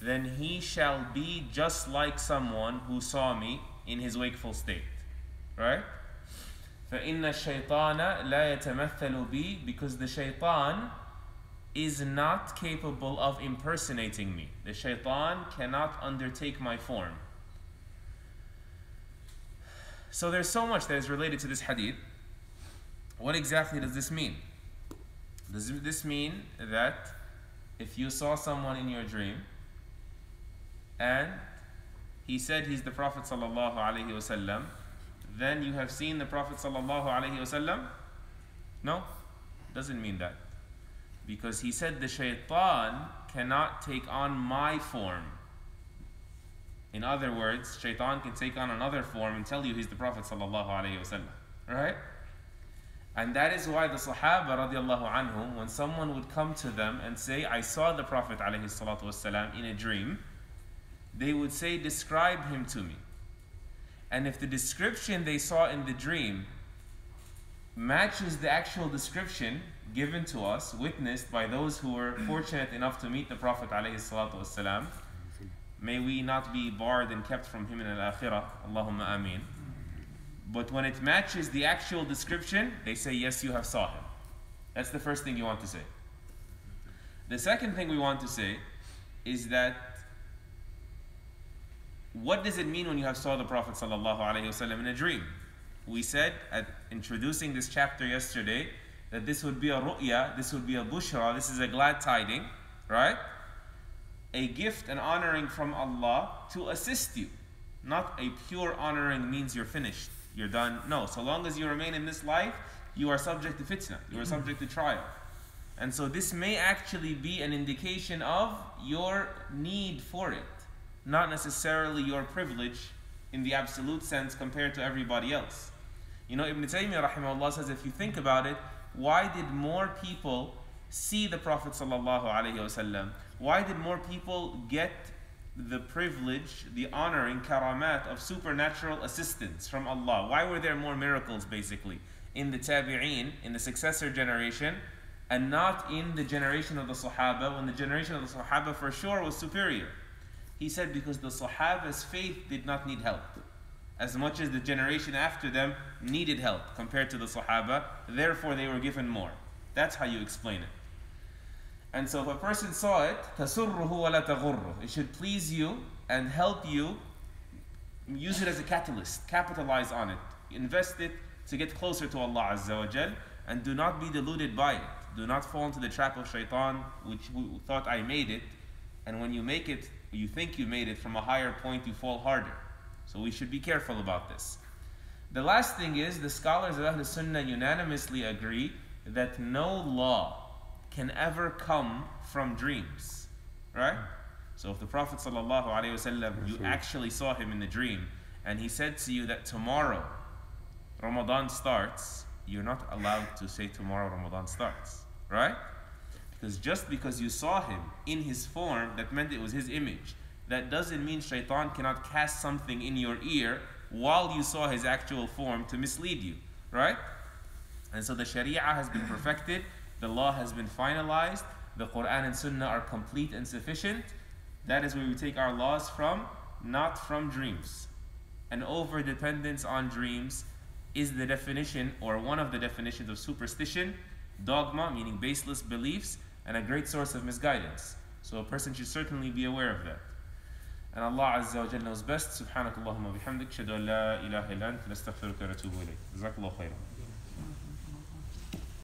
then he shall be just like someone who saw me in his wakeful state. Right? فإن الشيطان لا يتمثل بي because the shaitan is not capable of impersonating me. The shaitan cannot undertake my form. So there's so much that is related to this hadith. What exactly does this mean? Does this mean that if you saw someone in your dream and he said he's the Prophet sallallahu alaihi wasallam, then you have seen the Prophet sallallahu alaihi wasallam? No, doesn't mean that. Because he said the shaitan cannot take on my form. In other words, shaitan can take on another form and tell you he's the Prophet sallallahu alaihi wasallam. Right? And that is why the Sahaba radiallahu anhum, when someone would come to them and say, I saw the Prophet alayhi salatu wasalam in a dream, they would say, Describe him to me. And if the description they saw in the dream matches the actual description given to us, witnessed by those who were fortunate enough to meet the Prophet والسلام, may we not be barred and kept from him in al-akhirah. Allahumma ameen. But when it matches the actual description, they say, yes, you have saw him. That's the first thing you want to say. The second thing we want to say is that what does it mean when you have saw the Prophet ﷺ in a dream? We said at introducing this chapter yesterday that this would be a ru'ya, this would be a bushra, this is a glad tiding, right? A gift and honoring from Allah to assist you. Not a pure honoring means you're finished, you're done. No, so long as you remain in this life, you are subject to fitna, you are subject to trial. And so this may actually be an indication of your need for it not necessarily your privilege in the absolute sense compared to everybody else. You know, Ibn Taymiyyah rahimahullah says if you think about it, why did more people see the Prophet sallallahu alaihi wasallam? Why did more people get the privilege, the honor honoring karamat of supernatural assistance from Allah? Why were there more miracles basically in the tabi'een, in the successor generation, and not in the generation of the Sahaba when the generation of the Sahaba for sure was superior? He said because the Sahaba's faith did not need help. As much as the generation after them needed help compared to the Sahaba, therefore they were given more. That's how you explain it. And so if a person saw it, تَسُرُّهُ وَلَا تَغُرُّهُ It should please you and help you use it as a catalyst, capitalize on it, invest it to get closer to Allah Azza wa Jal, and do not be deluded by it. Do not fall into the trap of shaitan, which thought I made it, and when you make it you think you made it from a higher point, you fall harder. So we should be careful about this. The last thing is the scholars of Ahl Sunnah unanimously agree that no law can ever come from dreams. Right? So if the Prophet ﷺ, you actually saw him in the dream, and he said to you that tomorrow Ramadan starts, you're not allowed to say tomorrow Ramadan starts. Right? Because just because you saw him in his form, that meant it was his image. That doesn't mean shaitan cannot cast something in your ear while you saw his actual form to mislead you, right? And so the Sharia has been perfected, the law has been finalized, the Quran and Sunnah are complete and sufficient. That is where we take our laws from, not from dreams. An over dependence on dreams is the definition or one of the definitions of superstition, dogma, meaning baseless beliefs, and a great source of misguidance. So a person should certainly be aware of that. And Allah Azza wa Jalla knows best. Subhanakallahumma bihamdik. Shadu an la ilaha illa ant. Nastaghfiruka wa natubu ilayk. Jazakallahu khairan.